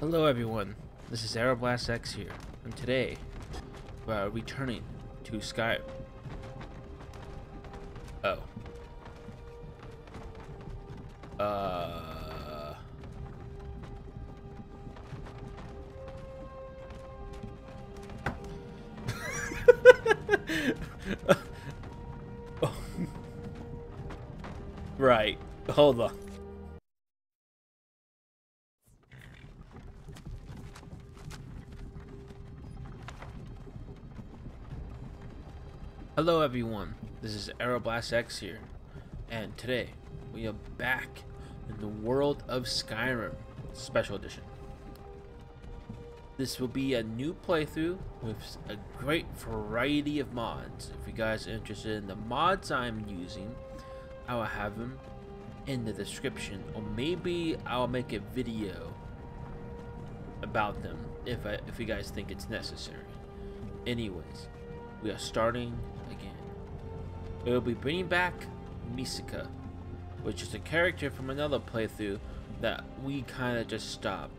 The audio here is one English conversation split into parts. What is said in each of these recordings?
Hello everyone, this is Aeroblast X here, and today we are returning to Skype. Oh. Uh... right, hold on. Hello everyone, this is Aeroblast X here, and today we are back in the world of Skyrim Special Edition. This will be a new playthrough with a great variety of mods. If you guys are interested in the mods I'm using, I will have them in the description, or maybe I'll make a video about them if I, if you guys think it's necessary. Anyways, we are starting We will be bringing back Misika, which is a character from another playthrough that we kind of just stopped.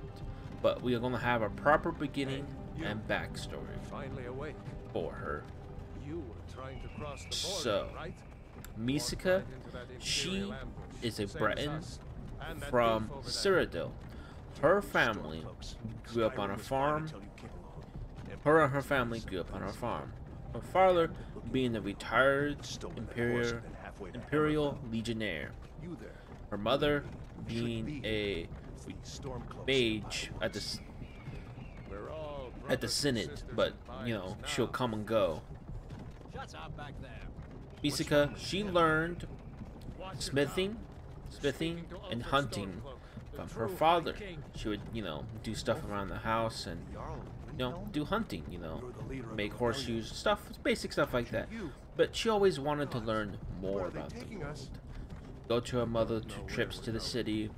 But we are going to have a proper beginning Hey, and backstory Finally awake. for her. You were trying to cross the border, So, right? Misika, Walked right into that she is a Breton. And from. Cyrodiil. Her family grew up on a farm. Her and her family grew up on a farm. Her father being a retired imperial imperial legionnaire. Her mother being a mage at the s- We're all at the brothers and synod, but you know she'll come and go. Shut up back there. Misika, she learned smithing, smithing, and hunting from her father. She would, you know, do stuff around the house and you know do hunting. You know, You're the leader of make horseshoes, stuff, basic stuff like that. But she always wanted to learn more about the world. Go to her mother Know to trips to the city,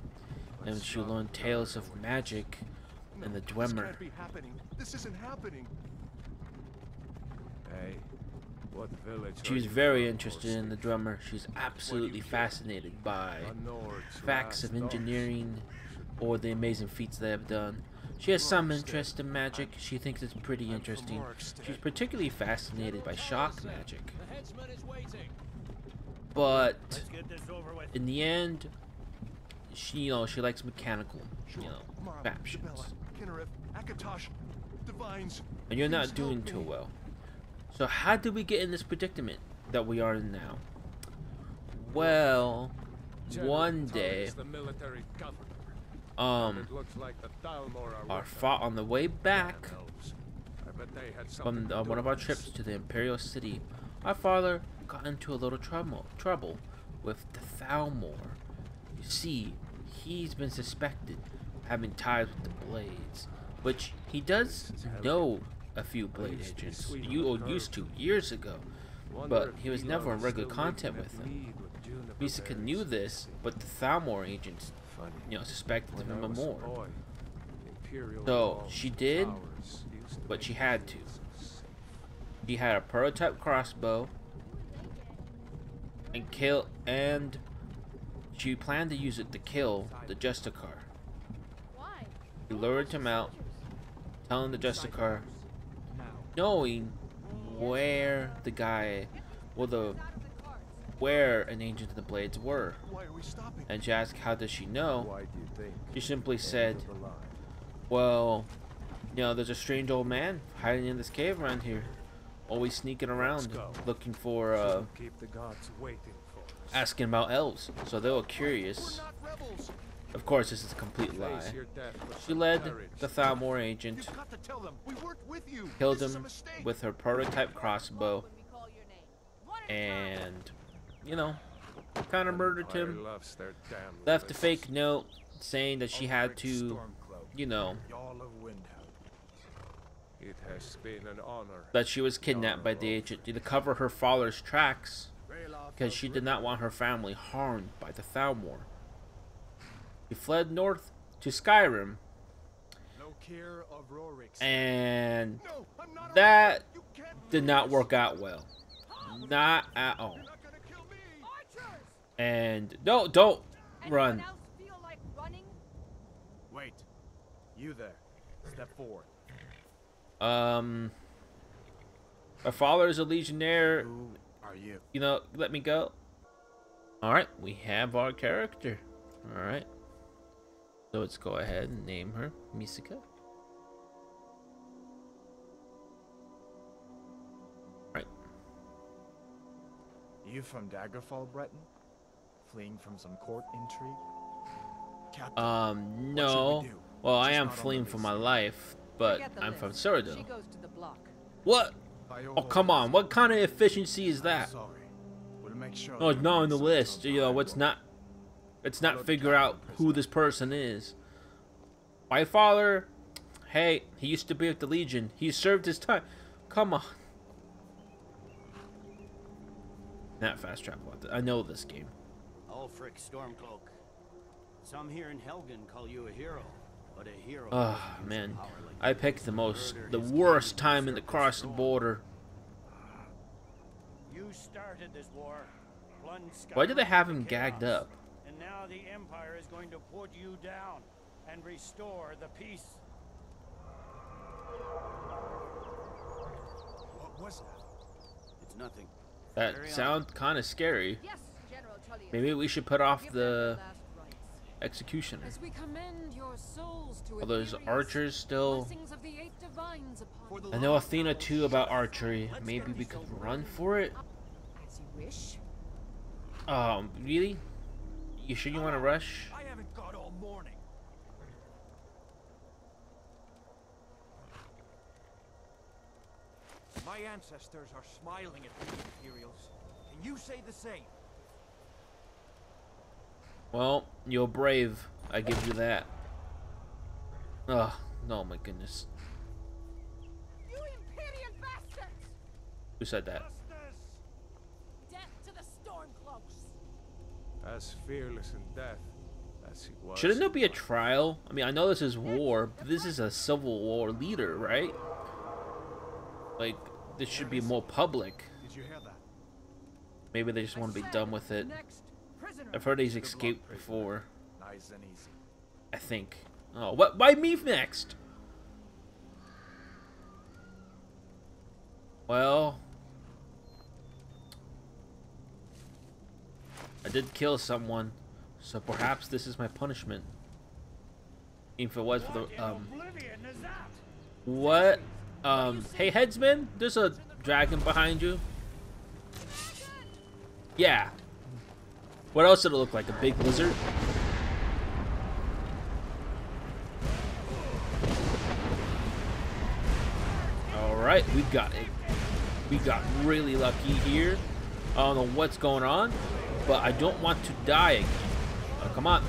and she not learned tales of magic and the No, This Dwemer. can't be happening. This isn't happening. Hey, what village? She are was you very interested in the Orsi? Dwemer. She's absolutely fascinated by facts of engineering or the amazing feats they have done. She has some interest in magic. She thinks it's pretty interesting. She's particularly fascinated by shock magic. The headsman is waiting. But Let's get this over with. in the end, she you know she likes mechanical, you know, Mara, crapshots. Dibella, Kynareth, Akatosh, Divines. And you're not doing too well. So how did we get in this predicament that we are in now? Well, one day, is the military governor. Um, like are our fought on the way back God knows. I bet they had from uh, one of our trips to the Imperial City, our father got into a little trouble trouble with the Thalmor. You see, he's been suspected of having ties with the Blades, which he does This is hell. know a few Blade used to be agents. You or used to years ago. But he was never in regular contact with them. him. mead with juniper Misika knew this, but the Thalmor agents. You know, suspected When him I was a more. boy, Imperial So, she did, towers used to but she had to. so safe. He had a prototype crossbow and kill and she planned to use it to kill the Justicar. Why? He lured him out, telling the Justicar, knowing where the guy, well the where an agent of the Blades were. Why are we stopping? And she asked, how does she know? Why do you think? She simply said, of the line. Well, you know, there's a strange old man hiding in this cave around here. Always sneaking around, looking for, uh, Shouldn't keep the gods waiting for us. asking about elves. So they were curious. We're not rebels. Of course, this is a complete lie. your death with She led the Thalmor agent, You've got to tell them we worked with you. killed This is a him with her prototype crossbow, When we call your name. One at a time. and, you know, kind of murdered him. loves their damn Left a fake note saying that she had to, you know, Jarl of Windhelm. It has been an honor. that she was kidnapped by the agent to cover her father's tracks. Because she did not want her family harmed by the Thalmor. He fled north to Skyrim, Lokir of Rorik's. and No, I'm not a that rebel. You can't did not work out well. Not at all. You're not gonna kill me. Archers! And no, don't Anyone run. else feel like running? Wait. You there. Step forward. Um, my father is a legionnaire. Who are you? You know, let me go. All right, we have our character. All right. So let's go ahead and name her Misaka. Right. You from Daggerfall, Breton? Fleeing from some court intrigue? Captain, Um, What should we no. do? Well, I am not on the fleeing for my life, but I'm list. from She Cyrodiil. goes to the block. What? Oh, come on. What kind of efficiency is that? Sorry. We'll make sure No, it's not on the list. You know, find it's one. not. It's not figure out who this person is. My father, hey, he used to be with the Legion. He served his time. Come on. Not fast travel. I know this game. Ulfric Stormcloak. Some here in Helgen call you a hero, but a hero. Oh man, I picked the most, the worst time in the cross the border. You started this war. Why do they have him gagged up? And now the Empire is going to put you down and restore the peace. What was that? It's nothing. That sounds kind of scary. Yes, General Tullius. Maybe we should put off Give them their the last rites. executioner. As we commend your souls to Are those archers still? of the eight divines upon the I know Athena too about archery. Maybe we could run for it. As you wish. Um, really? You sure you want to rush? I haven't got all morning. My ancestors are smiling at the Imperials. Can you say the same? Well, you're brave. I give you that. Ugh, oh my goodness. You Imperial bastards! Who said that? Death to the Stormcloaks. As fearless in death as he was. Shouldn't there be a trial? I mean, I know this is war, but this is a civil war leader, right? Like, this should be more public. Did you hear that? Maybe they just want to be done with it. Next prisoner. I've heard he's escaped before. Nice and easy. I think. Oh, what? Why me next? Well, I did kill someone, so perhaps this is my punishment. If it was for the um. Oblivion is that? What? Um. Hey, headsman, there's a dragon behind you. Yeah. What else did it look like? A big lizard? Alright, we got it. We got really lucky here. I don't know what's going on, but I don't want to die again. Oh, come on.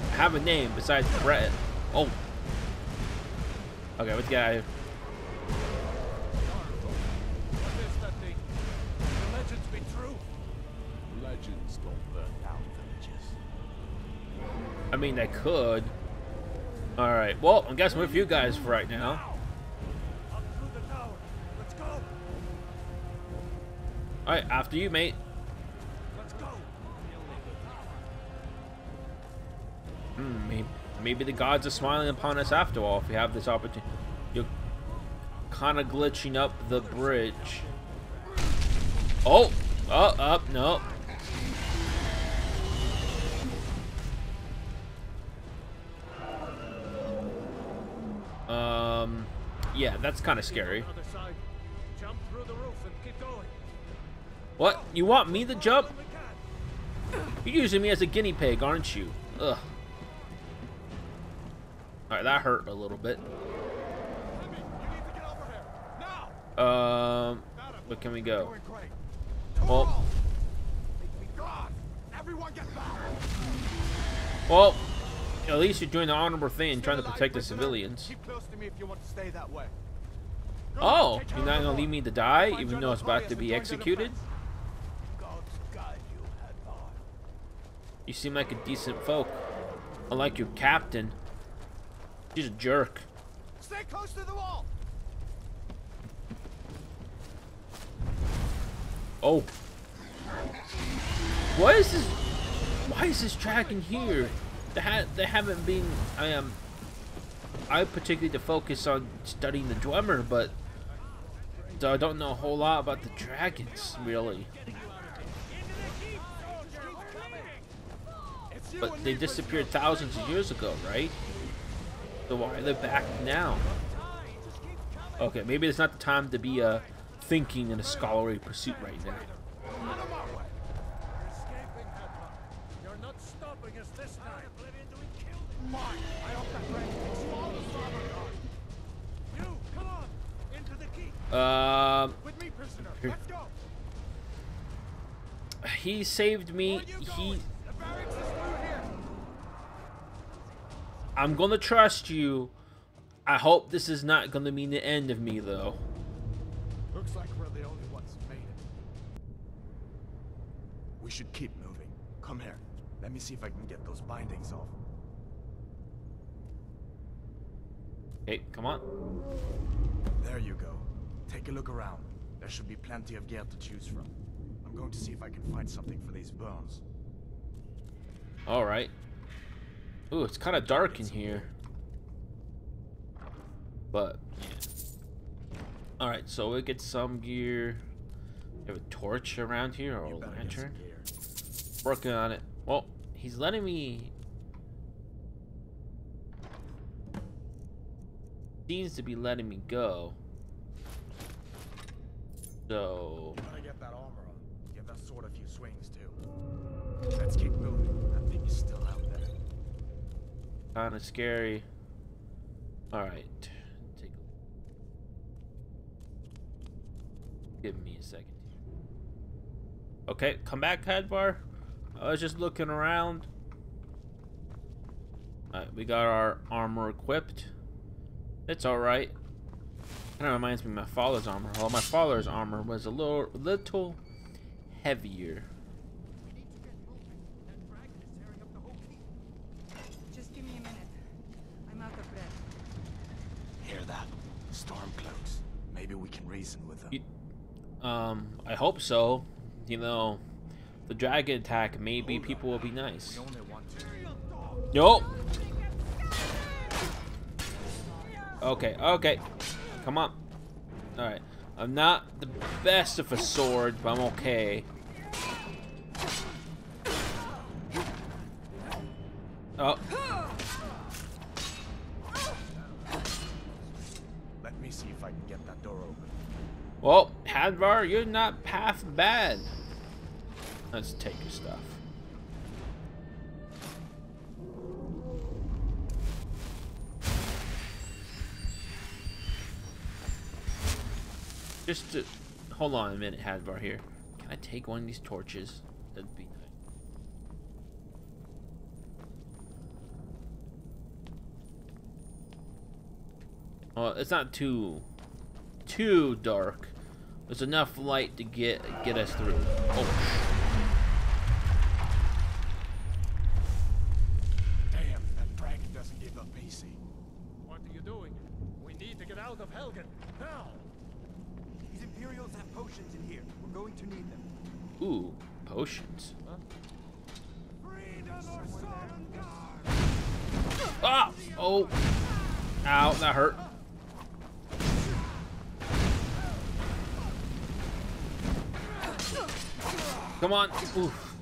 I have a name besides Brett. Oh. Okay, what's the guy? What mean, they could. Alright, well, I'm with you guys for right now. Alright, after you, mate. Hmm, maybe, maybe the gods are smiling upon us after all if we have this opportunity. You're kind of glitching up the bridge. Oh! Oh, up, no. Um, yeah, that's kind of scary. Jump through the roof and keep going. What? You want me to jump? You're using me as a guinea pig, aren't you? Ugh. Alright, that hurt a little bit. Timmy, you need to get over here. Now. Um, where can we go? Well, Be gone. Everyone get back. well, at least you're doing the honorable thing, trying to protect the civilians. Keep close to me if you want to stay that way. Oh, you're not gonna leave me to die, even though it's about to be executed? God's guide you, You seem like a decent folk. Unlike your captain. He's a jerk. Stay close to the wall. Oh. What is this? Why is this dragon here? They, ha they haven't been. I am. I particularly to focus on studying the Dwemer, but I don't know a whole lot about the dragons, really. But they disappeared thousands of years ago, right? So why are they back now? Okay, maybe it's not the time to be uh, thinking in a scholarly pursuit right now. You're not stopping us this time. Um, With me, prisoner. Let's go. he saved me. He, going? The barracks is through here. I'm gonna trust you. I hope this is not gonna mean the end of me, though. Looks like we're the only ones who made it. We should keep moving. Come here. Let me see if I can get those bindings off. Okay, come on. There you go. Take a look around. There should be plenty of gear to choose from. I'm going to see if I can find something for these bones. All right. Ooh, it's kind of dark in here. But yeah. All right, so we get some gear. We have a torch around here or a You better get lantern. Working on it. Well, he's letting me. Seems to be letting me go. So better get that armor on. Give that sword a few swings too. Let's keep moving. That thing is still out there. kind of scary. All right, take a Give me a second. Okay, come back, Hadvar. I was just looking around. Alright, we got our armor equipped. It's alright. Kind of reminds me of my father's armor. Well, my father's armor was a little, little heavier. We need to get moving. That dragon is tearing up the whole keep. Just give me a minute. I'm out of breath. Hear that? Stormcloaks. Maybe we can reason with them. You- Um, I hope so. You know, the dragon attack, maybe people will be nice. We only want to. Nope. Okay, okay. Come on. Alright. I'm not the best of a sword, but I'm okay. Oh, Let me see if I can get that door open. well, Hadvar, you're not half bad. Let's take your stuff. Just to, hold on a minute, Hadvar here. Can I take one of these torches? That'd be nice. Well, it's not too too dark. There's enough light to get get us through. Oh, Damn, that dragon doesn't give up easy. What are you doing? We need to get out of Helgen. Now! These Imperials have potions in here. We're going to need them. ooh, potions. Freedom or Sovngarde! Ah! Oh! Ow, that hurt. Come on. Oof.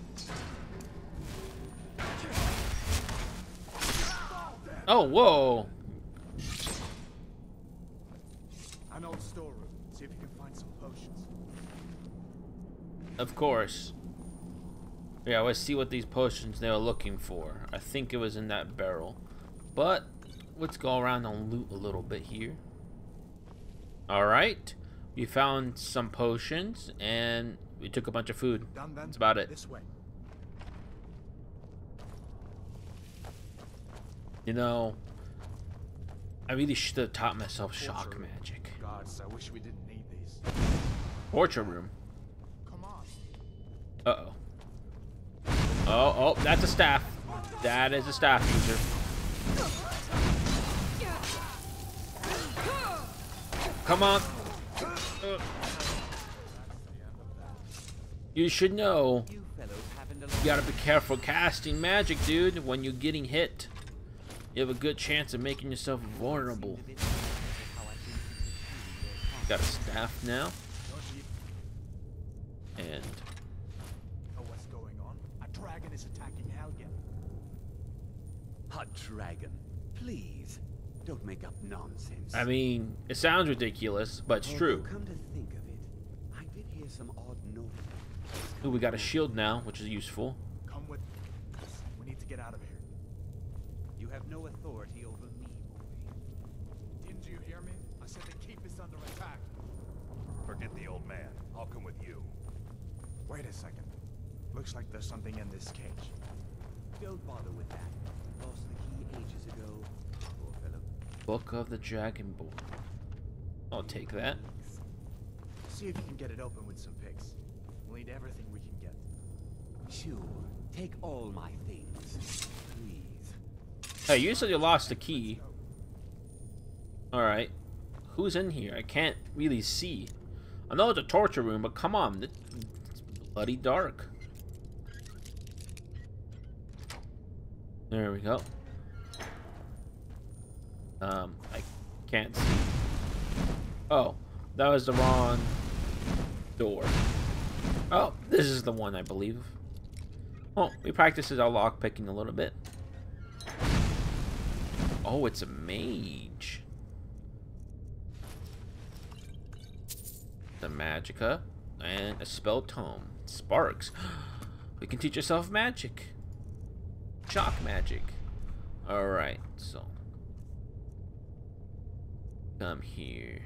Oh, whoa. An old storeroom. See if you can find some potions. Of course. Yeah, let's see what these potions they were looking for. I think it was in that barrel. But, let's go around and loot a little bit here. Alright. We found some potions, and we took a bunch of food. That's about it. This way. You know, I really should have taught myself shock Torture. magic. Gods, I wish we didn't need these. Torture room. Come on. Uh-oh. Oh, oh, that's a staff. That is a staff user. Come on. Uh. You should know. You fellows haven't a lot You gotta be careful casting magic, dude, when you're getting hit. You have a good chance of making yourself vulnerable. Got a staff now. And Know what's going on? A dragon is attacking Helgen. A dragon. Please, don't make up nonsense. I mean, it sounds ridiculous, but it's oh, true. Come to think of it, I did hear some odd noise. Ooh, we got a shield now, which is useful. Come with us. We need to get out of here. You have no authority over me, boy. Didn't you hear me? I said the keep is under attack. Forget the old man. I'll come with you. Wait a second. Looks like there's something in this cage. Don't bother with that. Lost the key ages ago. Poor fellow. Book of the Dragonborn. I'll take that. See if you can get it open with some picks. We'll need everything we can get. Sure. Take all my things, please. Hey, you said you lost the key. Alright. Who's in here? I can't really see. I know it's a torture room, but come on. It's bloody dark. There we go. Um, I can't see. Oh, that was the wrong door. Oh, this is the one, I believe. Oh, we practiced our lock picking a little bit. Oh, it's a mage. The Magica and a spell tome. Sparks. We can teach ourselves magic. Chalk magic. Alright, so. Come here.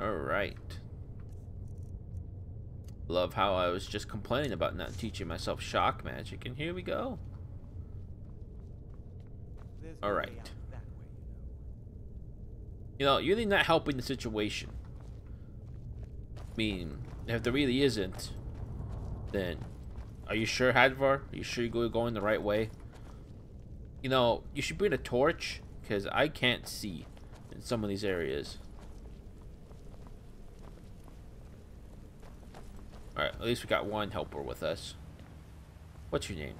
Alright. Love how I was just complaining about not teaching myself shock magic, and here we go. There's no All way right. out that way, you know. You know, you're really not helping the situation. I mean, if there really isn't, then are you sure, Hadvar? Are you sure you're going the right way? You know, you should bring a torch, because I can't see in some of these areas. Alright, at least we got one helper with us. What's your name?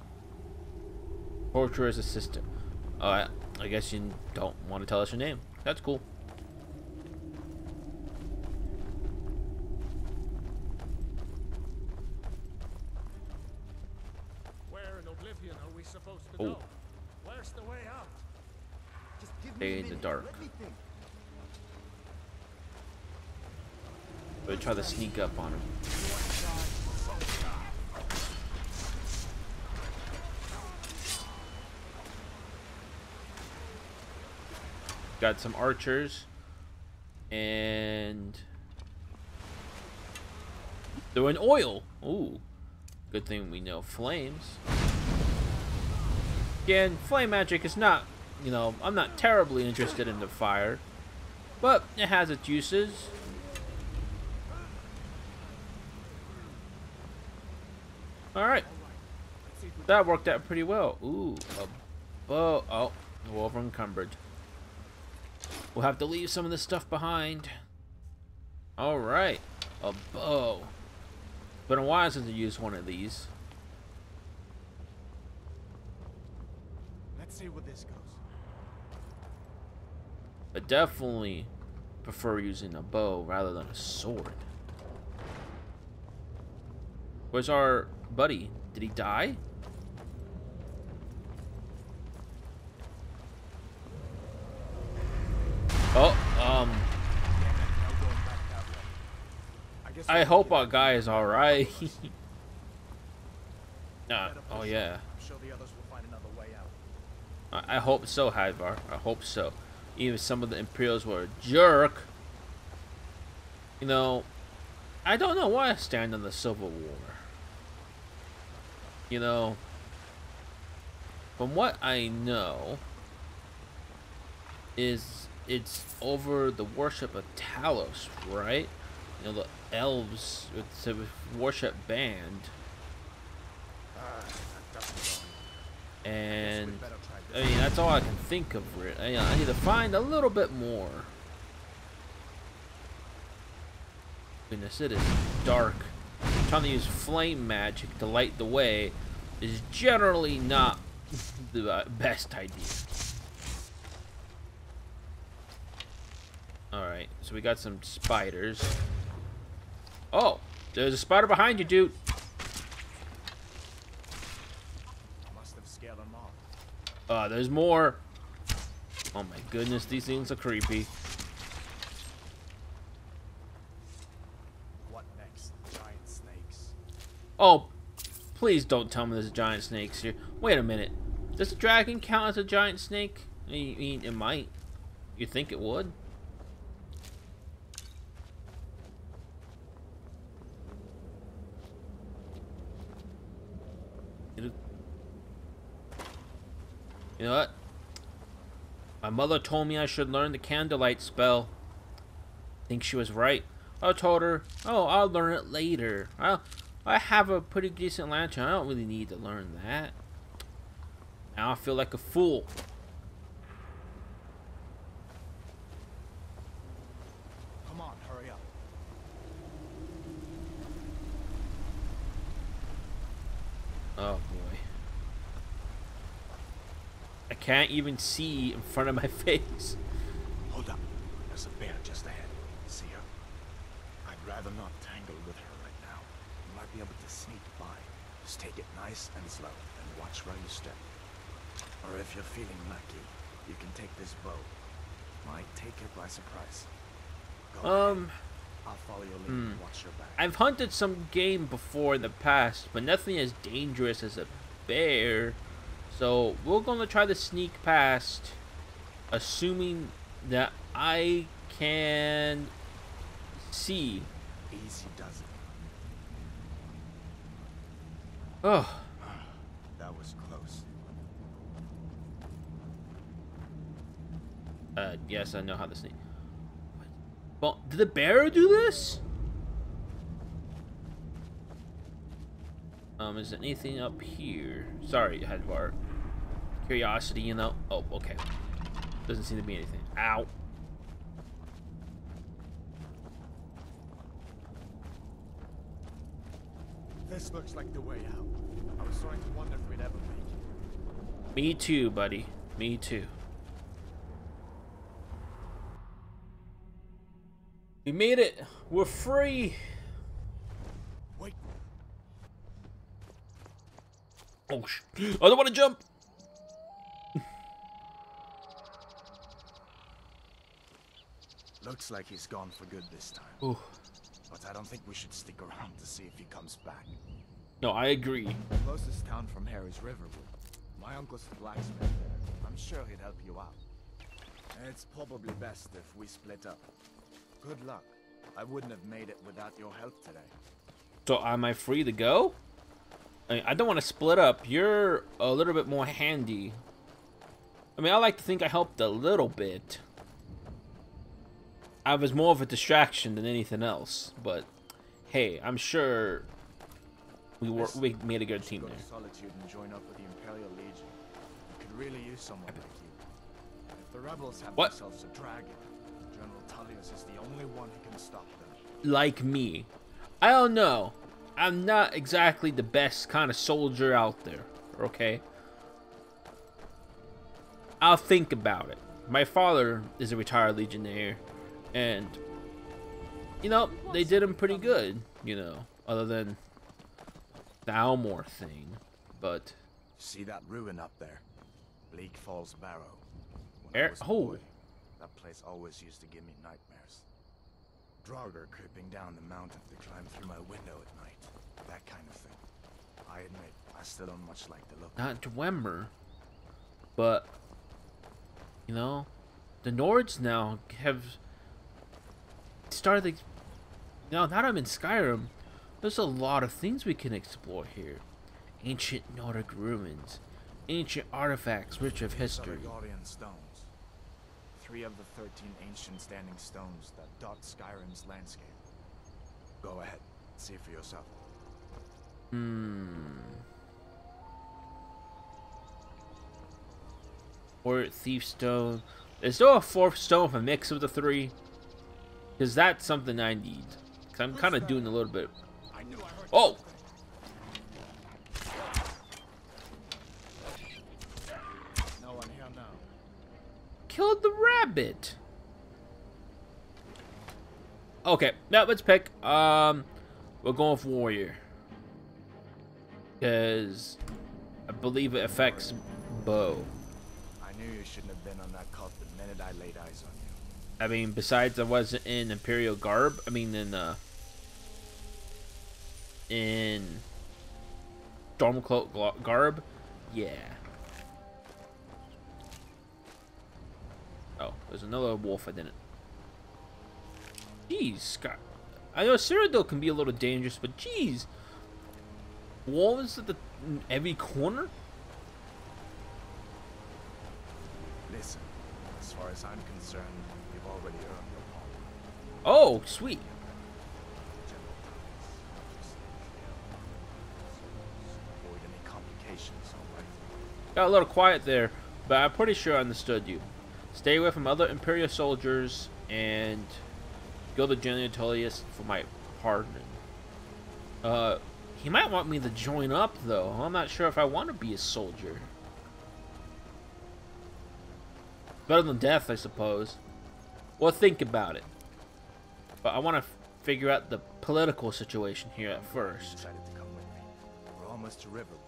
Torturer's assistant. Alright, I guess you don't want to tell us your name. That's cool. Where in Oblivion are we supposed to Oh. go? Where's the way out? Just give Stay in the dark. Let me think. But try to sneak up on him. Got some archers. And they're in oil. Ooh. Good thing we know flames. Again, flame magic is not, you know, I'm not terribly interested in the fire. But it has its uses. Alright. That worked out pretty well. Ooh, a bow. Oh, we're over encumbered. We'll have to leave some of this stuff behind. Alright. A bow. Been a while since I used one of these. Let's see where this goes. I definitely prefer using a bow rather than a sword. Where's our buddy? Did he die? Oh, um. I hope our guy is alright. nah, oh yeah. I hope so, Hadvar. I hope so. Even some of the Imperials were a jerk. You know, I don't know why I stand on the Civil War. You know, from what I know, is it's over the worship of Talos, right? You know, the elves with the worship band, uh, go. and We'd better try I mean, that's all I can think of. re- I, I need to find a little bit more. Goodness, it is dark. Trying to use flame magic to light the way is generally not the uh, best idea. Alright, so we got some spiders. Oh, there's a spider behind you, dude. Must have scared them off. Uh, there's more. Oh my goodness, these things are creepy. What next? Giant snakes. Oh, please don't tell me there's giant snakes here. Wait a minute. Does a dragon count as a giant snake? I mean, it might. You think it would? You know what? My mother told me I should learn the candlelight spell. think she was right. I told her, oh, I'll learn it later. I'll, I have a pretty decent lantern. I don't really need to learn that. Now I feel like a fool. Come on, hurry up. Oh boy. I can't even see in front of my face. Hold up. There's a bear just ahead. See her? I'd rather not tangle with her right now. You might be able to sneak by. Just take it nice and slow and watch where you step. Or if you're feeling lucky, you can take this bow. Might take it by surprise. Go Um, ahead. I'll follow your lead and watch your back. I've hunted some game before in the past, but nothing as dangerous as a bear. So we're gonna try to sneak past, assuming that I can see. Easy does it. Oh, That was close. uh, yes, I know how to sneak. Well, did the bear do this? Um, is there anything up here? Sorry, Hadvar. Curiosity, you know. Oh, okay. Doesn't seem to be anything. Ow. This looks like the way out. I was starting to wonder if we'd ever make it. Me too, buddy. Me too. We made it. We're free. Wait, Oh, sh I don't want to jump. looks like he's gone for good this time. Ooh. But I don't think we should stick around to see if he comes back. No, I agree. The closest town from here is Riverwood. My uncle's a blacksmith there. I'm sure he'd help you out. It's probably best if we split up. Good luck. I wouldn't have made it without your help today. So am I free to go? I, mean, I don't want to split up. You're a little bit more handy. I mean, I like to think I helped a little bit. I was more of a distraction than anything else, but hey, I'm sure we were we made a good team there. Solitude and join up with the Imperial Legion. We could really use someone like you. If the rebels have What? themselves a dragon, General Tullius is the only one who can stop them. Like me, I don't know. I'm not exactly the best kind of soldier out there. Okay. I'll think about it. My father is a retired legionnaire, and you know they did him pretty good. You know, other than the Thalmor thing, but See that ruin up there? Bleak Falls Barrow. Air- oh. boy, that place always used to give me nightmares. Draugr creeping down the mountain to climb through my window at night. That kind of thing. I admit, I still don't much like the look. not Dwemer. But you know, the Nords now have You know, now that I'm in Skyrim, there's a lot of things we can explore here. Ancient Nordic ruins, ancient artifacts rich of the history. Stones. Three of the 13 ancient standing stones that dot Skyrim's landscape. Go ahead, see for yourself. Hmm. Or Thief Stone. Is there a fourth stone for a mix of the three? Because that's something I need. 'Cause I'm kind of doing a little bit. I knew I heard Oh! No one here now. Killed the rabbit. Okay, now let's pick. Um, we're going for warrior. Because I believe it affects bow. I knew you shouldn't have been on that cult the minute I laid eyes on you. I mean, besides I wasn't in Imperial garb. I mean, in uh, in Stormcloak garb. Yeah. Oh, there's another wolf I didn't. Jeez, Scott. I know Cyrodiil can be a little dangerous, but jeez. Wolves at the every corner? Listen, as far as I'm concerned, you've already earned your pardon. Oh, sweet. General Thomas, just avoid any complications, all right? Got a little quiet there, but I'm pretty sure I understood you. Stay away from other Imperial soldiers and go to General Tullius for my pardon. Uh, he might want me to join up, though. I'm not sure if I want to be a soldier. Better than death, I suppose. Well, think about it. But I want to figure out the political situation here at first. decided to come with me. We're almost to Riverwood.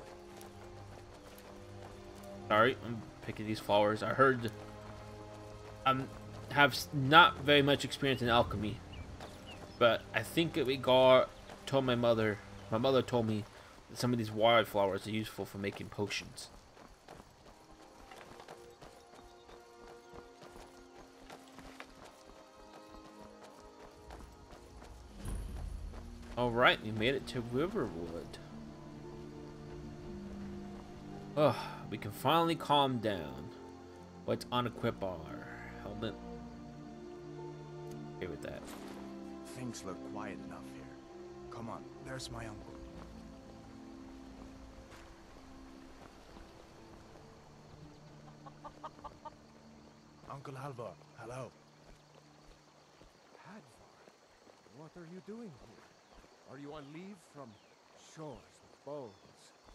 Sorry, I'm picking these flowers. I heard I'm have not very much experience in alchemy, but I think that we got told my mother. My mother told me that some of these wildflowers are useful for making potions. All right, we made it to Riverwood. Oh, we can finally calm down. Let's unequip our helmet. Okay with that. Things look quiet enough here. Come on, there's my uncle. Uncle Halvor, hello. Hadvar, what are you doing here? Are you on leave from Shor's, bones?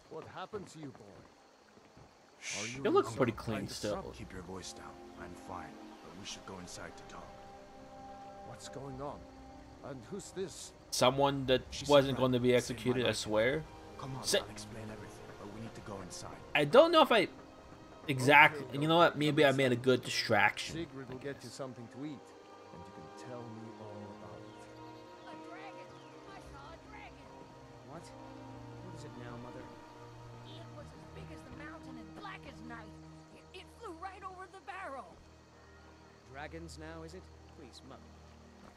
What happened to you, boy? Are you It looks pretty clean still. Keep your voice down. I'm fine, but we should go inside to talk. What's going on? And who's this? Someone that She's wasn't going to be friend. Saved my executed, I swear. Come on, Say- I'll explain everything, but we need to go inside. I don't know if I exactly. Okay, You know what? Maybe I made a good distraction. Sigrid will get you something to eat, and you can tell me all What? What is it now, Mother? It was as big as the mountain and black as night. It, it flew right over the barrel. Dragons now, is it? Please, Mother.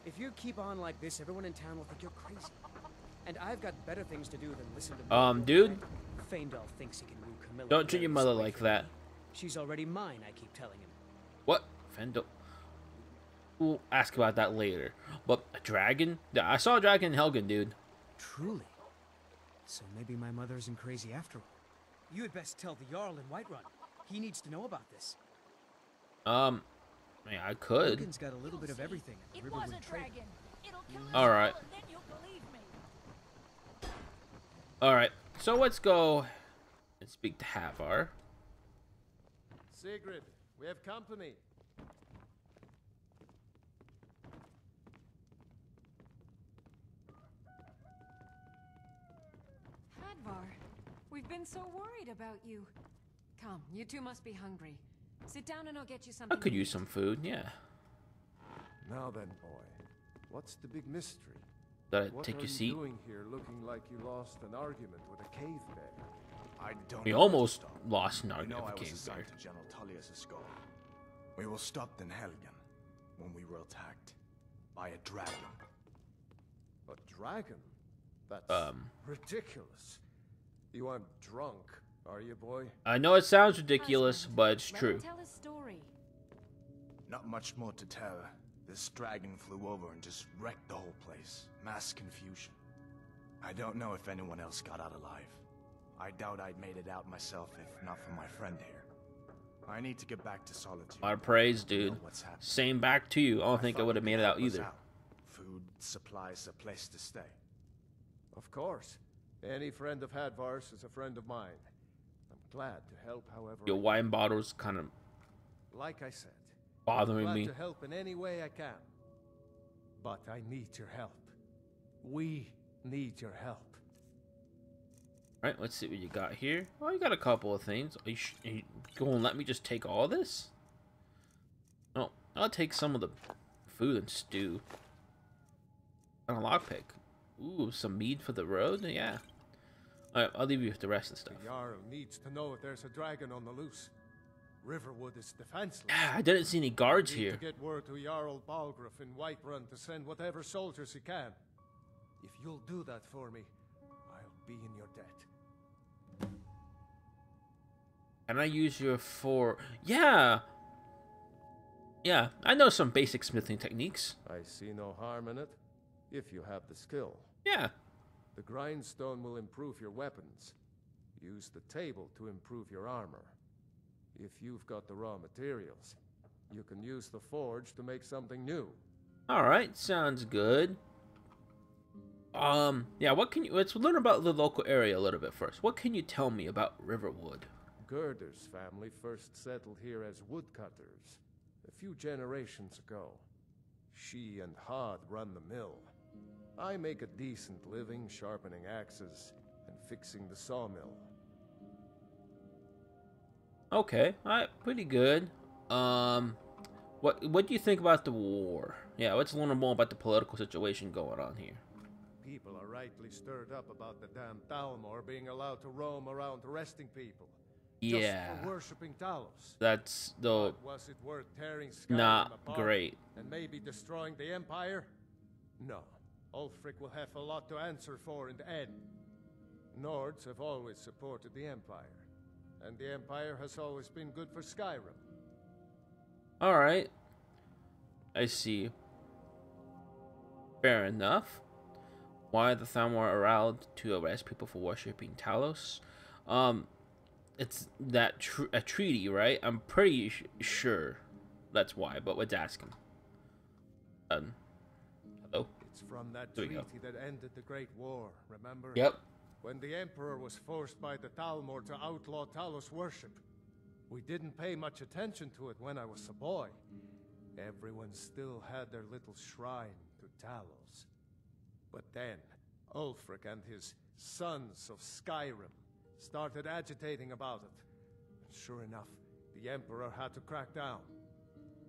If you keep on like this, everyone in town will think you're crazy. And I've got better things to do than listen to Um, dude. right? Faendal thinks he can woo Camilla. Don't treat your mother like that. She's already mine, I keep telling him. What? Fendo. We'll ask about that later. But a dragon? Yeah, I saw a dragon in Helgen, dude. Truly? So maybe my mother isn't crazy after all. You had best tell the Jarl in Whiterun. He needs to know about this. Um, I mean, I could. Lucan's got a little bit of everything at the It was Riverwood a Trade. dragon. It'll kill us All right. all, and then you'll believe me. All right. So let's go and speak to Havar. Sigrid, we have company. Hadvar, we've been so worried about you. Come, you two must be hungry. Sit down and I'll get you something. I could use some food. Yeah. Now then, boy, what's the big mystery? Did I What take are your you seat? doing here, looking like you lost an argument with a cave bear? I don't We know almost lost an argument with was Cave Bear. to General Tullius' goal. We were stopped in Helgen when we were attacked by a dragon. A dragon? That's Um. ridiculous. You aren't drunk, are you, boy? I know it sounds ridiculous, but it's let true. Him tell his story. Not much more to tell. This dragon flew over and just wrecked the whole place. Mass confusion. I don't know if anyone else got out alive. I doubt I'd made it out myself if not for my friend here. I need to get back to Solitude. A lot of praise, dude. what's. Same back to you. I don't think I would have made it out help us either. Food, supplies, a place to stay. Of course. Any friend of Hadvar's is a friend of mine. I'm glad to help however. Your wine bottle's kind of Like I said, bothering glad me. to help in any way I can. But I need your help. We need your help. Alright, let's see what you got here. Oh, you got a couple of things. Are you, sh- are you going to let me just take all this? Oh, I'll take some of the food and stew. And a lockpick. Ooh, some mead for the road? Yeah. Alright, I'll leave you with the rest of the The stuff. Jarl needs to know if there's a dragon on the loose. Riverwood is defenseless. Ah, I didn't see any guards Need here. to get word to Jarl Balgruuf in Whiterun to send whatever soldiers he can. If you'll do that for me, I'll be in your debt. Can I use your for... Yeah! Yeah, I know some basic smithing techniques. I see no harm in it, if you have the skill. Yeah. The grindstone will improve your weapons. Use the table to improve your armor. If you've got the raw materials, you can use the forge to make something new. Alright, sounds good. Um, yeah, what can you... Let's learn about the local area a little bit first. What can you tell me about Riverwood? Gerdur's family first settled here as woodcutters a few generations ago. She and Hod run the mill. I make a decent living sharpening axes and fixing the sawmill. Okay, alright, pretty good. Um, what what do you think about the war? Yeah, let's learn more about the political situation going on here. People are rightly stirred up about the damn Thalmor being allowed to roam around arresting people. Yeah, Just for worshipping Talos. that's the But was it worth tearing Skyrim not apart great. And maybe destroying the Empire? No. Ulfric will have a lot to answer for in the end. Nords have always supported the Empire. And the Empire has always been good for Skyrim. All right, I see. Fair enough. Why the Thalmor allowed to arrest people for worshiping Talos? Um, it's that tr- a treaty, right? I'm pretty sure that's why. But let's ask him. Um, From that treaty that ended the Great War, remember? Yep. When the Emperor was forced by the Thalmor to outlaw Talos worship. We didn't pay much attention to it when I was a boy. Everyone still had their little shrine to Talos. But then, Ulfric and his sons of Skyrim started agitating about it. And sure enough, the Emperor had to crack down,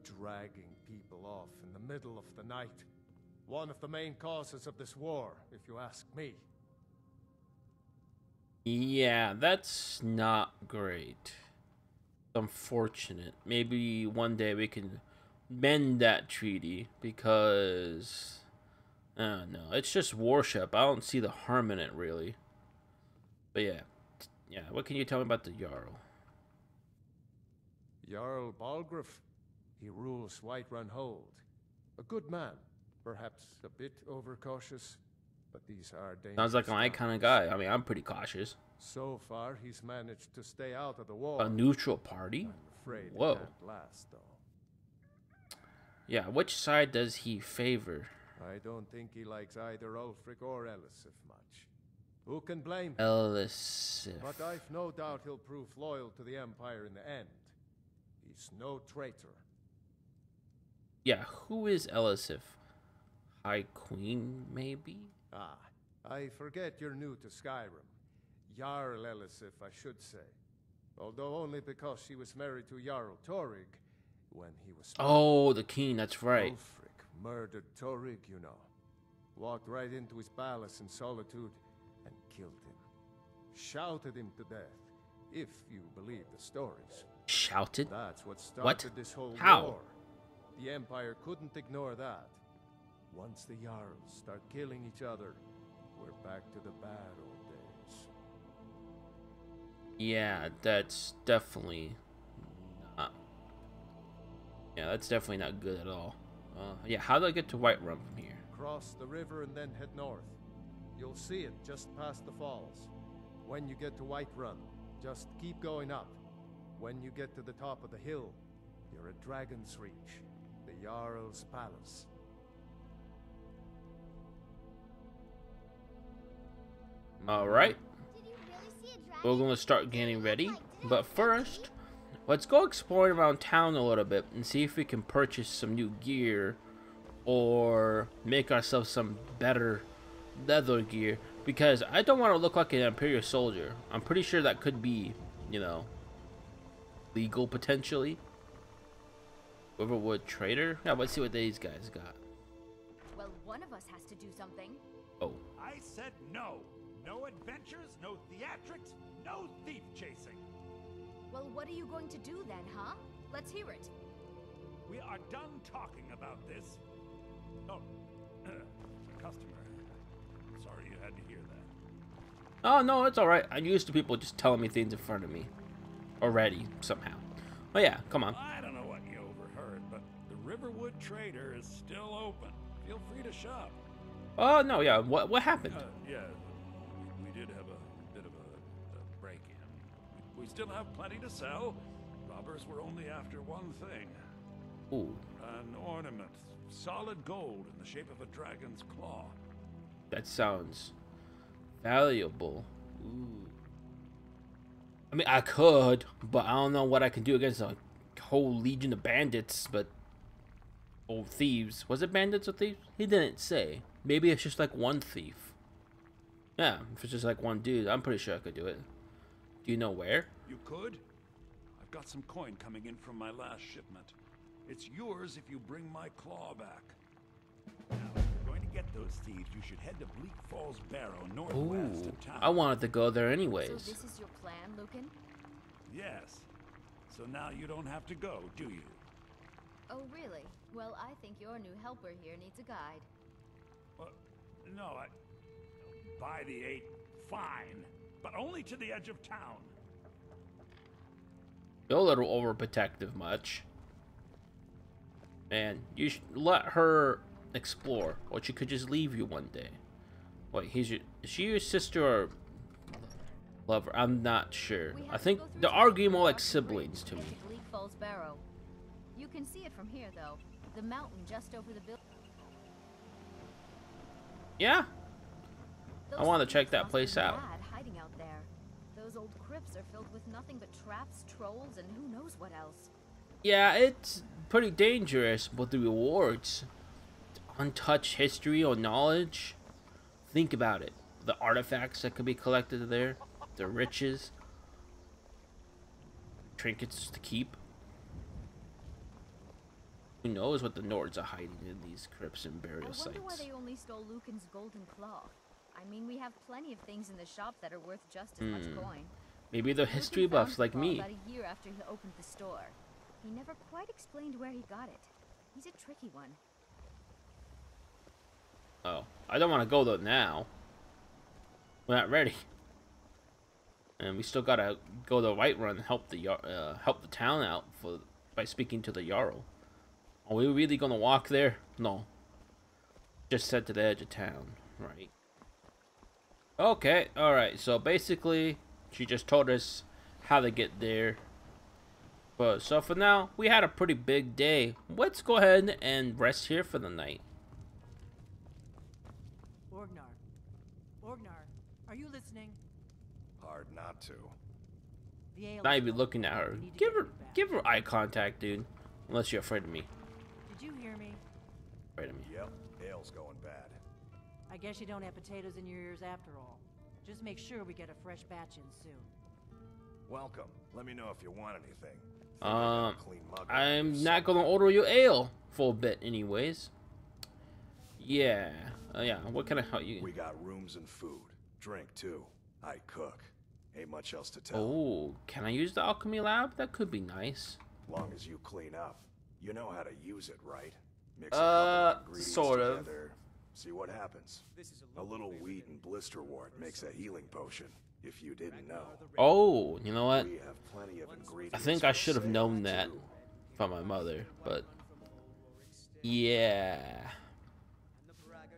dragging people off in the middle of the night. One of the main causes of this war, if you ask me. Yeah, that's not great. Unfortunate. Maybe one day we can mend that treaty because I don't know. It's just worship. I don't see the harm in it really. But yeah. Yeah, what can you tell me about the Jarl? Jarl Balgruuf, he rules Whiterun Hold. A good man, perhaps a bit overcautious, but these are dangerous Sounds like my kind of guy. I mean, I'm pretty cautious. So far, he's managed to stay out of the war. A neutral party? Whoa. last. Yeah, which side does he favor? I don't think he likes either Ulfric or Elisif much. Who can blame him? Elisif. But I've no doubt he'll prove loyal to the Empire in the end. He's no traitor. Yeah, who is Elisif? High Queen, maybe? Ah, I forget you're new to Skyrim. Jarl Elisif, I should say. Although only because she was married to Jarl Torygg when he was Oh, the king, that's right. Ulfric murdered Torygg, you know. Walked right into his palace in solitude and killed him. Shouted him to death, if you believe the stories. Shouted? That's what started What? this whole How? war. The Empire couldn't ignore that. Once the Jarls start killing each other, we're back to the bad old days. Yeah, that's definitely not. Yeah, that's definitely not good at all. Uh, yeah, how do I get to Whiterun from here? Cross the river and then head north. You'll see it just past the falls. When you get to Whiterun, just keep going up. When you get to the top of the hill, you're at Dragon's Reach, the Jarl's Palace. Alright. We're going to start getting ready. But first, let's go exploring around town a little bit and see if we can purchase some new gear or make ourselves some better leather gear because I don't want to look like an Imperial soldier. I'm pretty sure that could be, you know, legal potentially. Riverwood Trader? Yeah, let's see what these guys got. Well, one of us has to do something. Oh. I said no. No adventures, no theatrics, no thief chasing. Well, what are you going to do then, huh? Let's hear it. We are done talking about this. Oh, customer. Sorry you had to hear that. Oh, no, it's alright. I'm used to people just telling me things in front of me. Already, somehow. Oh, yeah, come on. I don't know what you overheard, but the Riverwood Trader is still open. Feel free to shop. Oh, no, yeah. What what happened? Uh, yeah, We still have plenty to sell. Robbers were only after one thing. Ooh. An ornament. Solid gold in the shape of a dragon's claw. That sounds valuable. Ooh. I mean, I could, but I don't know what I can do against a whole legion of bandits, but... Oh, thieves. Was it bandits or thieves? He didn't say. Maybe it's just like one thief. Yeah, if it's just like one dude, I'm pretty sure I could do it. Do you know where? You could? I've got some coin coming in from my last shipment. It's yours if you bring my claw back. Now, if you're going to get those thieves, you should head to Bleak Falls Barrow, northwest Ooh, of town. I wanted to go there anyways. So this is your plan, Lucan? Yes. So now you don't have to go, do you? Oh, really? Well, I think your new helper here needs a guide. Well, no, I... By the eight, fine. But only to the edge of town. You're a little overprotective much. Man, you should let her explore, or she could just leave you one day. Wait, he's your, is she your sister or lover? I'm not sure. I think they're argue and more like cross the bridge siblings to me. Barrow. You can see it from here, though. The mountain just over the building. Yeah, I wanna check that place out. mad hiding out there. Those old crypts are filled with nothing but traps, trolls, and who knows what else. yeah, it's pretty dangerous, but the rewards, untouched history or knowledge. Think about it. The artifacts that could be collected there, the riches, trinkets to keep. Who knows what the Nords are hiding in these crypts and I burial wonder why sites? they only stole Lucan's golden claw. I mean, we have plenty of things in the shop that are worth just as much Hmm. coin. Maybe they're history buffs like me. About a year after he opened the store. He never quite explained where he got it. He's a tricky one. Oh, I don't want to go there now. We're not ready, and we still gotta go to Whiterun and help the Yar- uh, help the town out for by speaking to the Jarl. Are we really gonna walk there? No. Just set to the edge of town, right? Okay, all right. So basically, she just told us how to get there. But so for now, we had a pretty big day. Let's go ahead and rest here for the night. Orgnar. Orgnar, are you listening? Hard not to. Not even looking at her. We need to Give her, give her eye contact, dude. Unless you're afraid of me. Did you hear me? Afraid of me. Yep, ale's going bad. I guess you don't have potatoes in your ears after all. Just make sure we get a fresh batch in soon. Welcome. Let me know if you want anything. Um, Clean I'm not gonna order you ale for a bit, anyways. Yeah, uh, yeah. What can I help you? We got rooms and food. Drink, too. I cook. Ain't much else to tell. Oh, can I use the alchemy lab? That could be nice. Long as you clean up. You know how to use it, right? Mix Uh, a couple of ingredients sort of. together, See what happens. A little wheat and blister wart makes a healing potion, if you didn't know. Oh, you know what? We have plenty of ingredients. I think I should have known that too. from my mother, but yeah.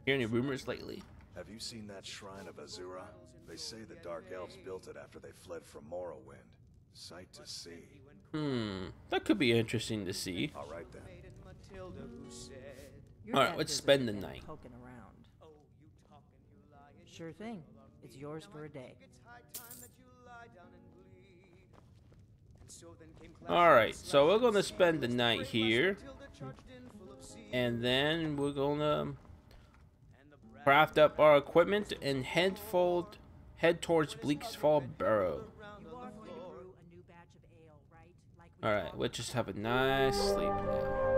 Hear any rumors lately? Have you seen that shrine of Azura? They say the Dark Elves built it after they fled from Morrowind. Sight to see. Hmm, that could be interesting to see. All right then. All right, let's spend the night. Poking around. Sure thing. It's yours for a day. Alright, so we're gonna spend the night here. And then we're gonna craft up our equipment and head fold head towards Bleak's Fall Barrow. You are going to brew a new batch of ale, right? Like we Alright, talked we'll just have a nice sleep now.